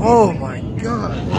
oh my god.